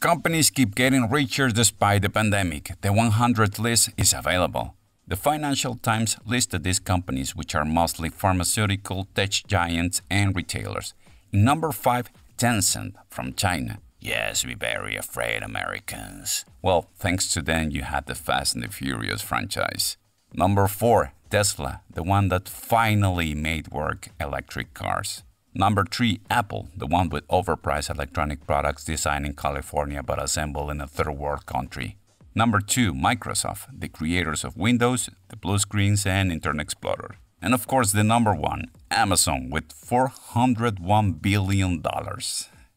Companies keep getting richer despite the pandemic. The 100 list is available. The Financial Times listed these companies, which are mostly pharmaceutical, tech giants, and retailers. In number 5, Tencent from China. Yes, be very afraid, Americans. Well, thanks to them, you had the Fast and the Furious franchise. Number 4, Tesla, the one that finally made work electric cars. Number 3, Apple, the one with overpriced electronic products designed in California but assembled in a third world country. Number 2, Microsoft, the creators of Windows, the blue screens, and Internet Explorer. And of course, the number 1, Amazon, with $401 billion.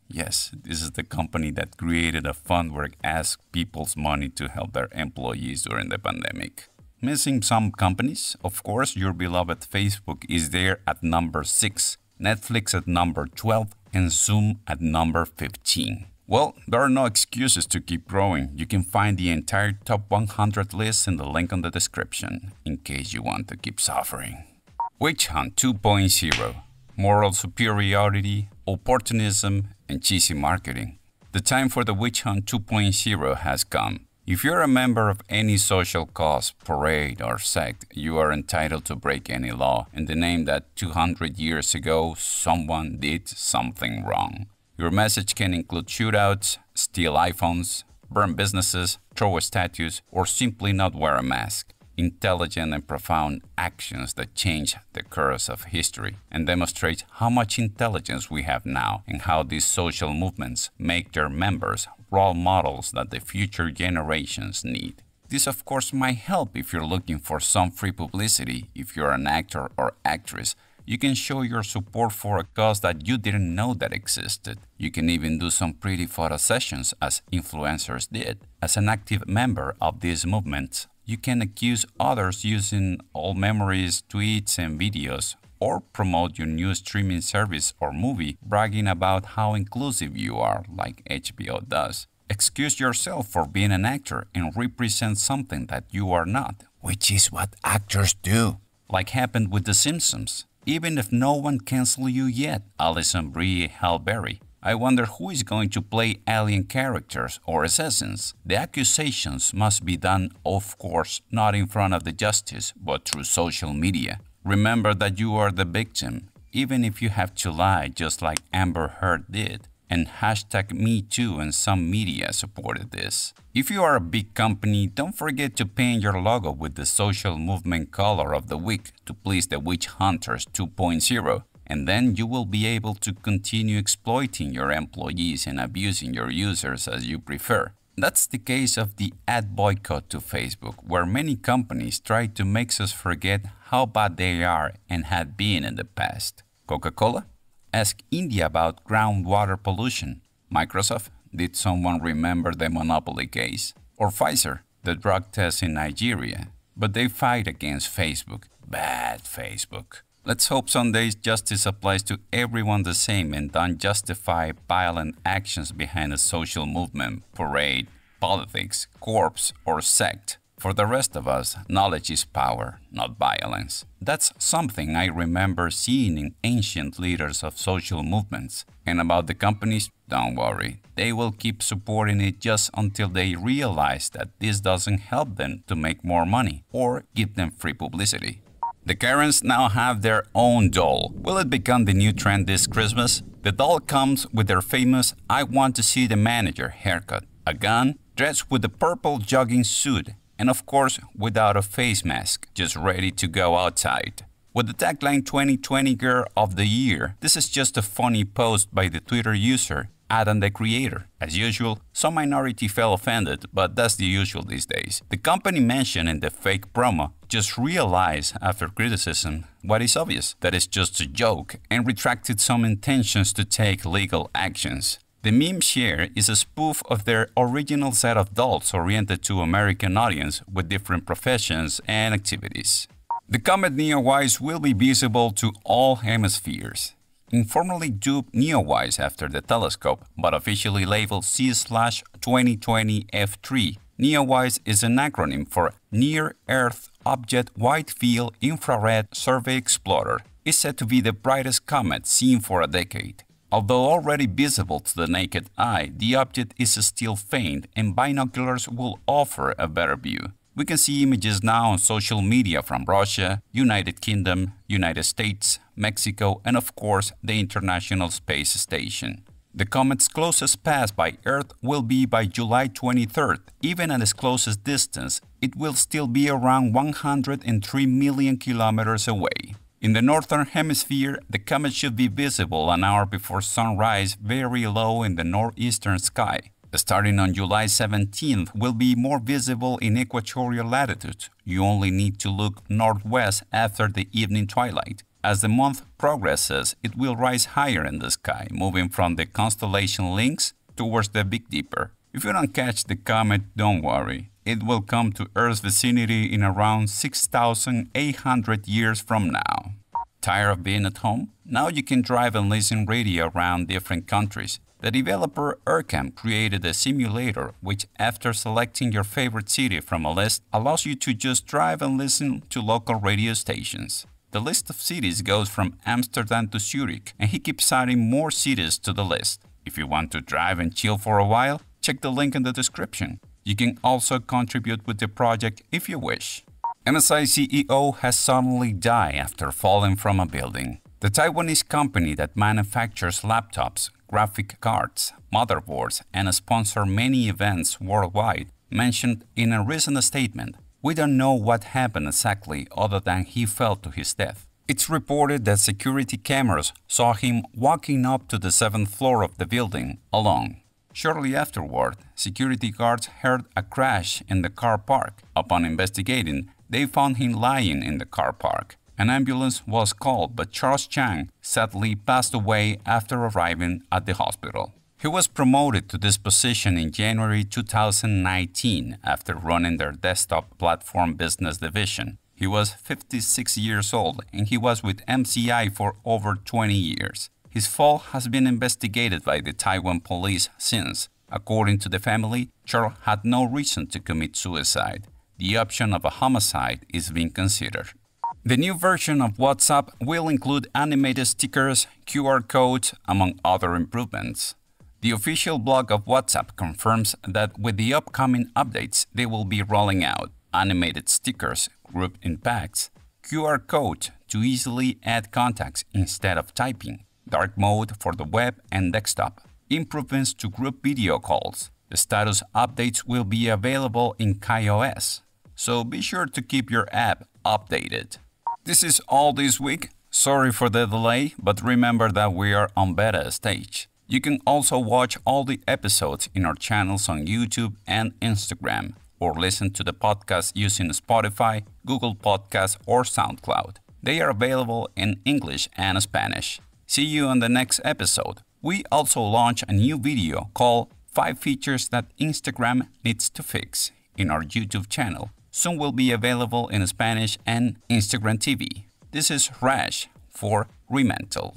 Yes, this is the company that created a fund where it asks people's money to help their employees during the pandemic. Missing some companies, of course, your beloved Facebook is there at number 6 Netflix at number 12, and Zoom at number 15. Well, there are no excuses to keep growing. You can find the entire top 100 list in the link on the description, in case you want to keep suffering. Witch Hunt 2.0 Moral superiority, opportunism, and cheesy marketing. The time for the Witch Hunt 2.0 has come. If you're a member of any social cause, parade, or sect, you are entitled to break any law in the name that 200 years ago someone did something wrong. Your message can include shootouts, steal iPhones, burn businesses, throw statues, or simply not wear a mask intelligent and profound actions that change the course of history and demonstrate how much intelligence we have now and how these social movements make their members role models that the future generations need. This, of course, might help if you're looking for some free publicity. If you're an actor or actress, you can show your support for a cause that you didn't know that existed. You can even do some pretty photo sessions as influencers did. As an active member of these movements, you can accuse others using old memories, tweets, and videos, or promote your new streaming service or movie bragging about how inclusive you are, like HBO does. Excuse yourself for being an actor and represent something that you are not, which is what actors do, like happened with The Simpsons. Even if no one cancel you yet, Alison Brie Halle Berry I wonder who is going to play alien characters or assassins. The accusations must be done, of course, not in front of the justice, but through social media. Remember that you are the victim, even if you have to lie just like Amber Heard did. And hashtag MeToo and some media supported this. If you are a big company, don't forget to paint your logo with the social movement color of the week to please the Witch Hunters 2.0 and then you will be able to continue exploiting your employees and abusing your users as you prefer. That's the case of the ad boycott to Facebook, where many companies try to make us forget how bad they are and had been in the past. Coca Cola? Ask India about groundwater pollution. Microsoft? Did someone remember the monopoly case? Or Pfizer? The drug test in Nigeria? But they fight against Facebook. Bad Facebook. Let's hope Sunday's justice applies to everyone the same and don't justify violent actions behind a social movement, parade, politics, corps, or sect. For the rest of us, knowledge is power, not violence. That's something I remember seeing in ancient leaders of social movements. And about the companies, don't worry. They will keep supporting it just until they realize that this doesn't help them to make more money or give them free publicity. The Karens now have their own doll. Will it become the new trend this Christmas? The doll comes with their famous I want to see the manager haircut, a gun, dressed with a purple jogging suit, and of course without a face mask, just ready to go outside. With the tagline 2020 Girl of the Year, this is just a funny post by the Twitter user Adam the creator. As usual, some minority felt offended, but that's the usual these days. The company mentioned in the fake promo just realized after criticism what is obvious, that it's just a joke, and retracted some intentions to take legal actions. The meme share is a spoof of their original set of dolls oriented to American audience with different professions and activities. The comet Neowise will be visible to all hemispheres informally dubbed Neowise after the telescope, but officially labeled C-2020 F3. Neowise is an acronym for Near Earth Object Wide Field Infrared Survey Explorer. It's said to be the brightest comet seen for a decade. Although already visible to the naked eye, the object is still faint and binoculars will offer a better view. We can see images now on social media from Russia, United Kingdom, United States, Mexico, and of course the International Space Station. The comet's closest pass by Earth will be by July 23rd. Even at its closest distance, it will still be around 103 million kilometers away. In the northern hemisphere, the comet should be visible an hour before sunrise very low in the northeastern sky. Starting on July 17th will be more visible in equatorial latitudes. You only need to look northwest after the evening twilight. As the month progresses, it will rise higher in the sky, moving from the constellation Lynx towards the Big Dipper. If you don't catch the comet, don't worry. It will come to Earth's vicinity in around 6,800 years from now. Tired of being at home? Now you can drive and listen radio around different countries. The developer Earcam created a simulator which, after selecting your favorite city from a list, allows you to just drive and listen to local radio stations. The list of cities goes from Amsterdam to Zurich, and he keeps adding more cities to the list. If you want to drive and chill for a while, check the link in the description. You can also contribute with the project if you wish. MSI CEO has suddenly died after falling from a building. The Taiwanese company that manufactures laptops, graphic cards, motherboards, and sponsors many events worldwide mentioned in a recent statement we don't know what happened exactly other than he fell to his death. It's reported that security cameras saw him walking up to the seventh floor of the building alone. Shortly afterward, security guards heard a crash in the car park. Upon investigating, they found him lying in the car park. An ambulance was called, but Charles Chang sadly passed away after arriving at the hospital. He was promoted to this position in January 2019 after running their desktop platform business division. He was 56 years old and he was with MSI for over 20 years. His fall has been investigated by the Taiwan police since. According to the family, Charles had no reason to commit suicide. The option of a homicide is being considered. The new version of WhatsApp will include animated stickers, QR codes, among other improvements. The official blog of WhatsApp confirms that with the upcoming updates, they will be rolling out animated stickers grouped in packs, QR code to easily add contacts instead of typing, dark mode for the web and desktop, improvements to group video calls. The status updates will be available in KaiOS, so be sure to keep your app updated. This is all this week. Sorry for the delay, but remember that we are on beta stage. You can also watch all the episodes in our channels on YouTube and Instagram, or listen to the podcast using Spotify, Google Podcasts, or SoundCloud. They are available in English and Spanish. See you on the next episode. We also launch a new video called 5 Features That Instagram Needs to Fix in our YouTube channel. Soon will be available in Spanish and Instagram TV. This is Rash for Remental.